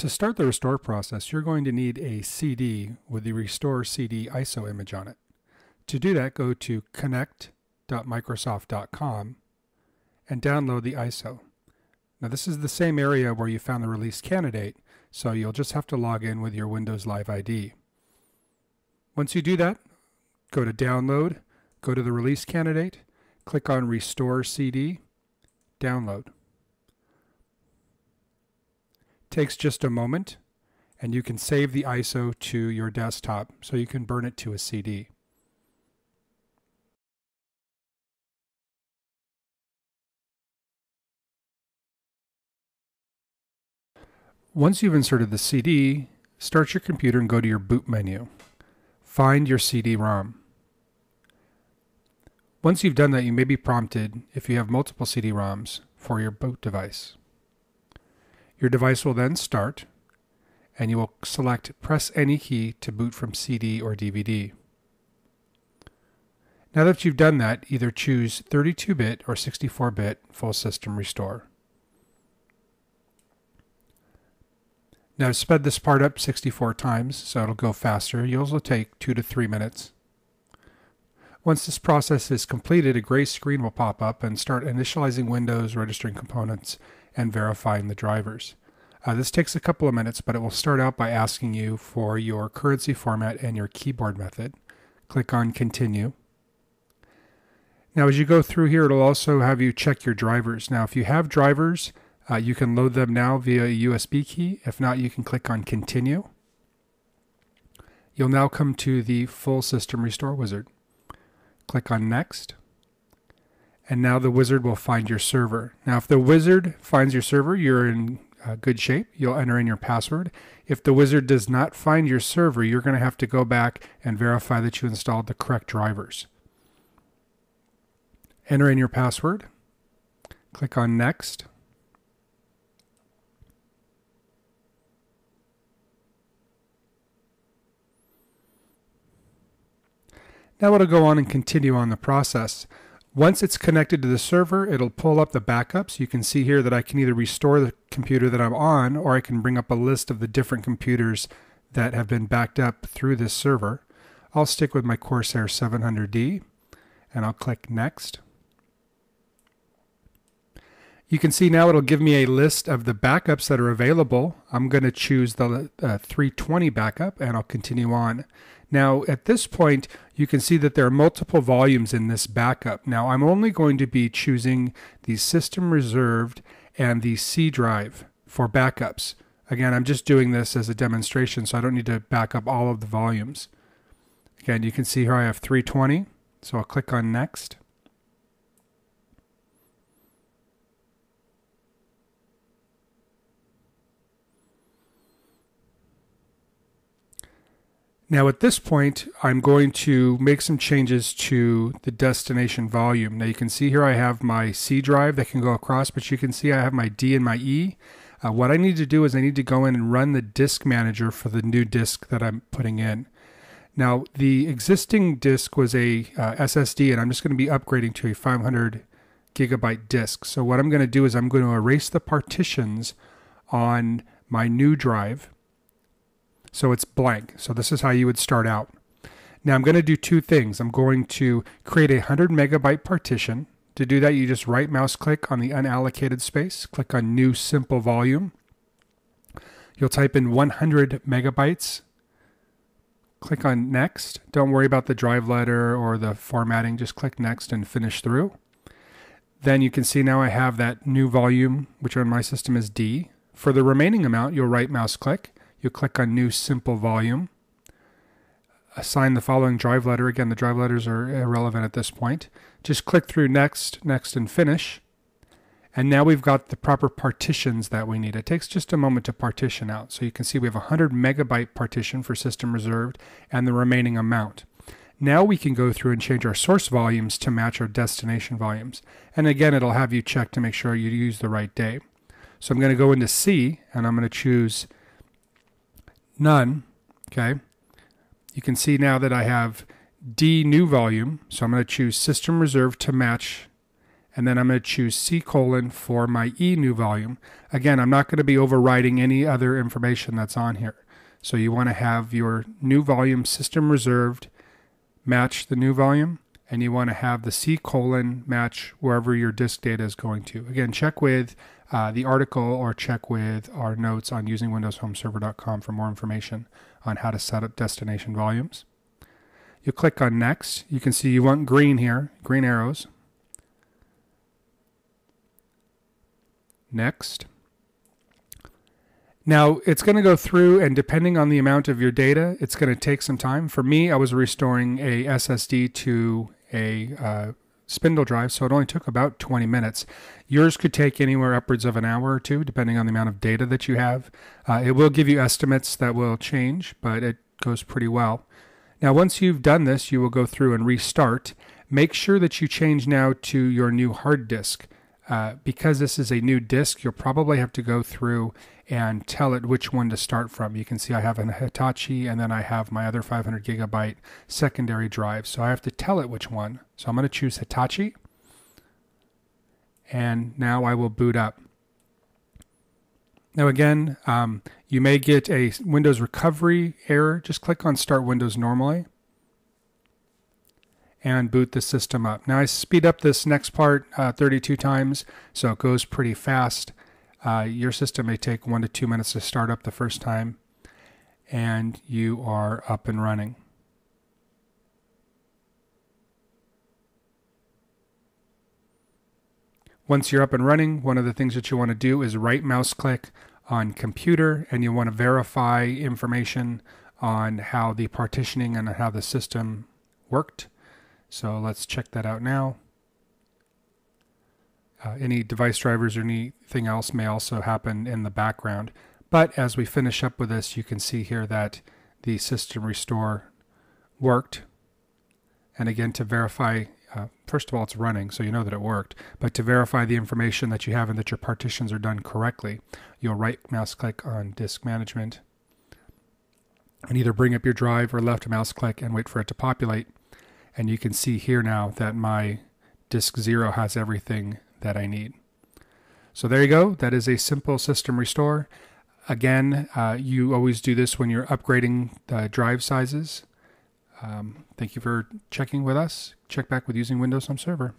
To start the restore process, you're going to need a CD with the Restore CD ISO image on it. To do that, go to connect.microsoft.com and download the ISO. Now this is the same area where you found the release candidate, so you'll just have to log in with your Windows Live ID. Once you do that, go to Download, go to the release candidate, click on Restore CD, download. Takes just a moment, and you can save the ISO to your desktop so you can burn it to a CD. Once you've inserted the CD, start your computer and go to your boot menu. Find your CD-ROM. Once you've done that, you may be prompted, if you have multiple CD-ROMs, for your boot device. Your device will then start, and you will select Press any key to boot from CD or DVD. Now that you've done that, either choose 32-bit or 64-bit full system restore. Now I've sped this part up 64 times, so it'll go faster. Yours will take two to three minutes. Once this process is completed, a gray screen will pop up and start initializing windows, registering components, and verifying the drivers. Uh, this takes a couple of minutes, but it will start out by asking you for your currency format and your keyboard method. Click on Continue. Now, as you go through here, it'll also have you check your drivers. Now, if you have drivers, uh, you can load them now via a USB key. If not, you can click on Continue. You'll now come to the Full System Restore wizard. Click on Next. And now the wizard will find your server. Now, if the wizard finds your server, you're in uh, good shape. You'll enter in your password. If the wizard does not find your server, you're going to have to go back and verify that you installed the correct drivers. Enter in your password. Click on Next. Now it'll go on and continue on the process. Once it's connected to the server, it'll pull up the backups. You can see here that I can either restore the computer that I'm on or I can bring up a list of the different computers that have been backed up through this server. I'll stick with my Corsair 700D and I'll click Next. You can see now it'll give me a list of the backups that are available. I'm going to choose the uh, 320 backup and I'll continue on. Now, at this point, you can see that there are multiple volumes in this backup. Now, I'm only going to be choosing the system reserved and the C drive for backups. Again, I'm just doing this as a demonstration, so I don't need to back up all of the volumes. Again, you can see here I have 320, so I'll click on Next. Now at this point, I'm going to make some changes to the destination volume. Now you can see here I have my C drive that can go across, but you can see I have my D and my E. Uh, what I need to do is I need to go in and run the disk manager for the new disk that I'm putting in. Now the existing disk was a uh, SSD and I'm just going to be upgrading to a 500 gigabyte disk. So what I'm going to do is I'm going to erase the partitions on my new drive so it's blank. So this is how you would start out. Now I'm going to do two things. I'm going to create a 100 megabyte partition. To do that, you just right mouse click on the unallocated space, click on new simple volume. You'll type in 100 megabytes. Click on next. Don't worry about the drive letter or the formatting. Just click next and finish through. Then you can see now I have that new volume, which on my system is D. For the remaining amount, you'll right mouse click you click on New Simple Volume. Assign the following drive letter. Again, the drive letters are irrelevant at this point. Just click through Next, Next, and Finish. And now we've got the proper partitions that we need. It takes just a moment to partition out. So you can see we have a 100 megabyte partition for system reserved and the remaining amount. Now we can go through and change our source volumes to match our destination volumes. And again, it'll have you check to make sure you use the right day. So I'm going to go into C and I'm going to choose none, okay, you can see now that I have D new volume. So I'm going to choose system reserve to match and then I'm going to choose C colon for my E new volume. Again, I'm not going to be overriding any other information that's on here. So you want to have your new volume system reserved match the new volume, and you want to have the C colon match wherever your disk data is going to. Again, check with uh, the article or check with our notes on using usingwindowshomeserver.com for more information on how to set up destination volumes. You click on next. You can see you want green here, green arrows. Next. Now it's going to go through, and depending on the amount of your data, it's going to take some time. For me, I was restoring a SSD to a uh, spindle drive, so it only took about 20 minutes. Yours could take anywhere upwards of an hour or two, depending on the amount of data that you have. Uh, it will give you estimates that will change, but it goes pretty well. Now, once you've done this, you will go through and restart. Make sure that you change now to your new hard disk. Uh, because this is a new disk, you'll probably have to go through and tell it which one to start from. You can see I have an Hitachi and then I have my other 500 gigabyte secondary drive. So I have to tell it which one. So I'm going to choose Hitachi. And now I will boot up. Now again, um, you may get a Windows recovery error. Just click on Start Windows normally and boot the system up. Now I speed up this next part uh, 32 times, so it goes pretty fast. Uh, your system may take one to two minutes to start up the first time, and you are up and running. Once you're up and running, one of the things that you want to do is right mouse click on computer and you want to verify information on how the partitioning and how the system worked. So let's check that out now. Uh, any device drivers or anything else may also happen in the background. But as we finish up with this, you can see here that the system restore worked. And again, to verify, uh, first of all, it's running, so you know that it worked. But to verify the information that you have and that your partitions are done correctly, you'll right mouse click on disk management and either bring up your drive or left mouse click and wait for it to populate. And you can see here now that my disk zero has everything that I need. So there you go. That is a simple system restore. Again, uh, you always do this when you're upgrading the drive sizes. Um, thank you for checking with us. Check back with using Windows Home Server.